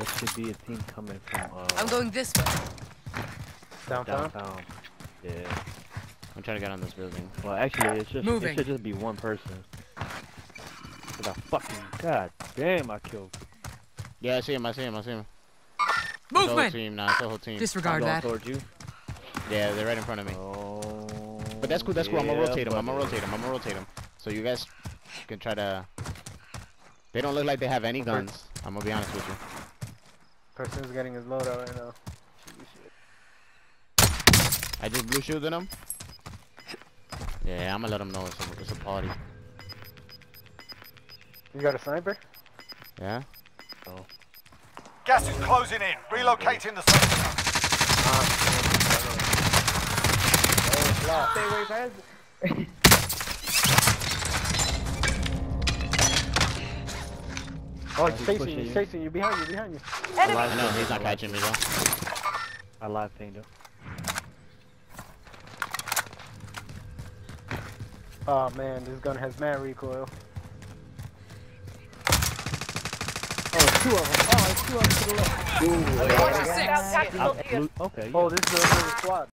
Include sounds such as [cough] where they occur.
There should be a team coming from uh, I'm going this way. Downtown? downtown. Yeah. I'm trying to get on this building. Well, actually, it's just Moving. it should just be one person. Cause I fucking god damn, I killed. Yeah, I see him. I see him. I see him. It's the whole Movement. team. Nah, it's the whole team. I'm Disregard going that. towards you. Yeah, they're right in front of me. Oh. But that's cool. That's cool. I'm gonna rotate them. I'm gonna rotate them. I'm gonna rotate them. So you guys can try to. They don't look like they have any guns. I'm gonna be honest with you. Person's getting his load out right now. I just blue shielded him. Yeah, I'm gonna let him know it's a, it's a party. You got a sniper? Yeah. Oh. Gas is closing in. Relocating the safe ah, zone. Stay away [laughs] fast. Oh, he's He's chasing you, he's you. chasing you, behind you, behind you. I live I he's not catching me though. I live pinged him. Oh man, this gun has mad recoil. Oh, two of them. Oh, it's two of them to the left. Watch your six. I, blue, okay. Oh, this is another squad.